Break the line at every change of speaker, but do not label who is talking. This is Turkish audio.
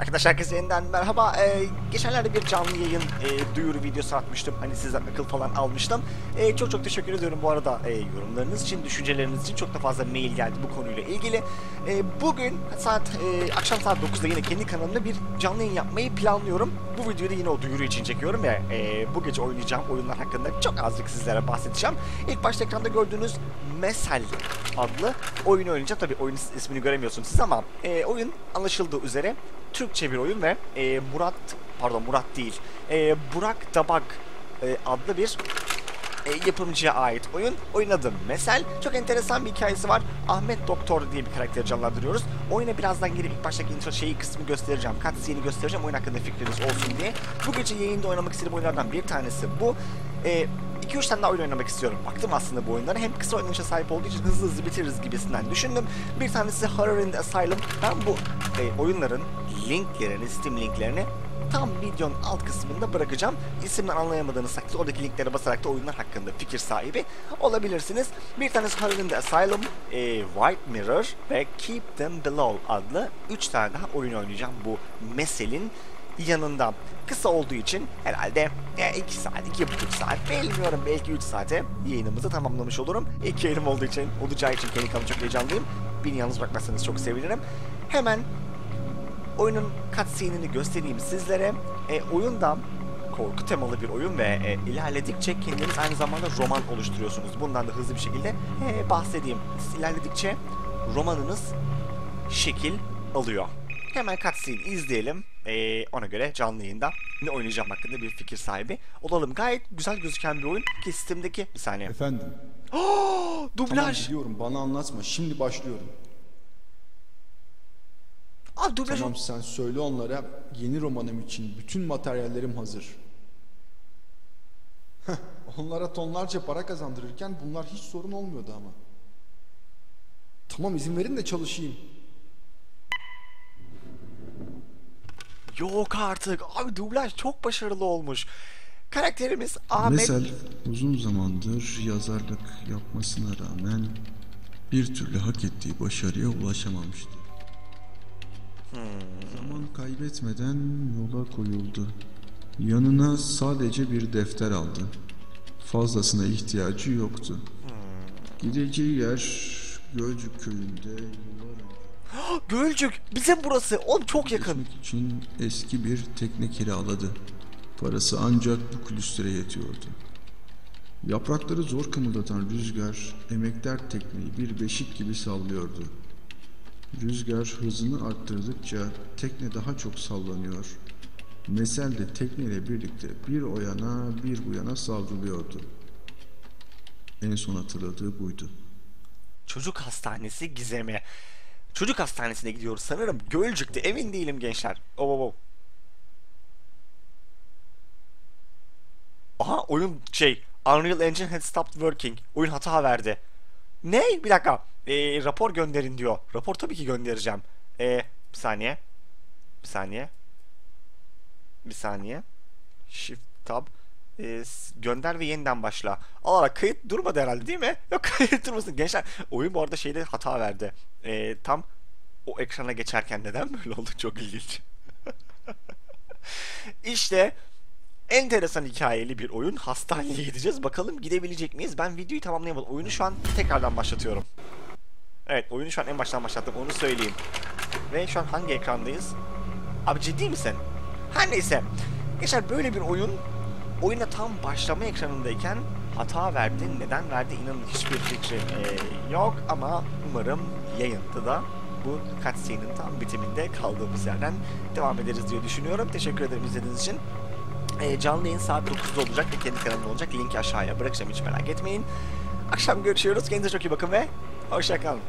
Arkadaşlar herkese yeniden merhaba. Ee, geçenlerde bir canlı yayın e, duyuru videosu atmıştım. Hani sizden akıl falan almıştım. E, çok çok teşekkür ediyorum bu arada e, yorumlarınız için, düşünceleriniz için. Çok da fazla mail geldi bu konuyla ilgili. E, bugün saat e, akşam saat 9'da yine kendi kanalımda bir canlı yayın yapmayı planlıyorum. Bu videoyu da yine o duyuru için çekiyorum ve e, bu gece oynayacağım oyunlar hakkında çok azıcık sizlere bahsedeceğim. İlk başta ekranda gördüğünüz Mesel adlı oyunu oynayacağım. Tabii oyunun ismini göremiyorsunuz siz ama e, oyun anlaşıldığı üzere Türkçe bir oyun ve e, Murat pardon Murat değil e, Burak Dabak e, adlı bir e, yapımcıya ait oyun. Oyun adı Mesel. Çok enteresan bir hikayesi var. Ahmet Doktor diye bir karakteri canlandırıyoruz. Oyuna birazdan gelip ilk baştaki intro şeyi kısmı göstereceğim. Cutscene'i göstereceğim. Oyun hakkında fikriniz olsun diye. Bu gece yayında oynamak istediğim oyunlardan bir tanesi bu. E, 2-3 tane daha oyun oynamak istiyorum. Baktım aslında bu oyunlara. Hem kısa oynanışa sahip olduğu için hızlı hızlı bitiririz gibisinden düşündüm. Bir tanesi Horror in the Asylum. Ben bu e, oyunların linklerini, Steam linklerini tam videonun alt kısmında bırakacağım. İsimden anlayamadığınız takdirde oradaki linklere basarak da oyunlar hakkında fikir sahibi olabilirsiniz. Bir tanesi the Asylum, e, White Mirror ve Keep Them Below adlı 3 tane daha oyun oynayacağım bu meselin yanında. Kısa olduğu için herhalde 2 saat, 2,5 saat, bilmiyorum belki 3 saate yayınımızı tamamlamış olurum. İlk yayınım olduğu için, olacağı için kendi çok heyecanlıyım. Beni yalnız bırakmazsanız çok sevinirim. Hemen oyunun cutscene'ini göstereyim sizlere. E, oyunda korku temalı bir oyun ve e, ilerledikçe kendiniz aynı zamanda roman oluşturuyorsunuz. Bundan da hızlı bir şekilde e, bahsedeyim. Siz ilerledikçe romanınız şekil alıyor. Hemen cutscene izleyelim. E, ona göre canlı yayında ne oynayacağım hakkında bir fikir sahibi olalım. Gayet güzel gözüken bir oyun ki sistemdeki... Bir saniye.
Efendim.
Oh,
Tamam
dublaj.
biliyorum bana anlatma. Şimdi başlıyorum.
Aa, dublaj.
Tamam sen söyle onlara yeni romanım için bütün materyallerim hazır. Heh, onlara tonlarca para kazandırırken bunlar hiç sorun olmuyordu ama. Tamam izin verin de çalışayım.
Yok artık. Abi dublaj çok başarılı olmuş. Karakterimiz Ahmet.
Mesel uzun zamandır yazarlık yapmasına rağmen bir türlü hak ettiği başarıya ulaşamamıştı. Zaman kaybetmeden yola koyuldu. Yanına sadece bir defter aldı. Fazlasına ihtiyacı yoktu. Gideceği yer Gölcük köyünde.
Gölcük. Bizim burası. Oğlum çok yakın.
İçin eski bir tekne kiraladı. Parası ancak bu külüstere yetiyordu. Yaprakları zor kımıldatan rüzgar, emekler tekneyi bir beşik gibi sallıyordu. Rüzgar hızını arttırdıkça tekne daha çok sallanıyor. Mesel de tekneyle birlikte bir o yana bir bu yana savruluyordu. En son hatırladığı buydu.
Çocuk hastanesi gizemi. Çocuk hastanesine gidiyoruz sanırım. Gölcük'te emin değilim gençler. Oh, oh, oh. Aha oyun şey Unreal Engine had stopped working. Oyun hata verdi. Ne? Bir dakika. Ee, rapor gönderin diyor. Rapor tabii ki göndereceğim. Ee, bir saniye. Bir saniye. Bir saniye. Shift tab. S- gönder ve yeniden başla. Allah kayıt durmadı herhalde değil mi? Yok kayıt durmasın. Gençler oyun bu arada şeyde hata verdi. Ee, tam o ekrana geçerken neden böyle oldu? Çok ilginç. işte enteresan hikayeli bir oyun. Hastaneye gideceğiz. Bakalım gidebilecek miyiz? Ben videoyu tamamlayamadım. Oyunu şu an tekrardan başlatıyorum. Evet oyunu şu an en baştan başlattım. Onu söyleyeyim. Ve şu an hangi ekrandayız? Abi ciddi misin? Her neyse. Geçer böyle bir oyun oyuna tam başlama ekranındayken hata verdi. Neden verdi inanın hiçbir fikrim ee, yok ama umarım yayında da bu cutscene'in tam bitiminde kaldığımız yerden devam ederiz diye düşünüyorum. Teşekkür ederim izlediğiniz için. Ee, canlı yayın saat 9'da olacak ve kendi kanalımda olacak. Linki aşağıya bırakacağım hiç merak etmeyin. Akşam görüşüyoruz. Kendinize çok iyi bakın ve hoşçakalın.